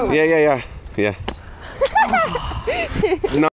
Oh. Yeah, yeah, yeah, yeah. no.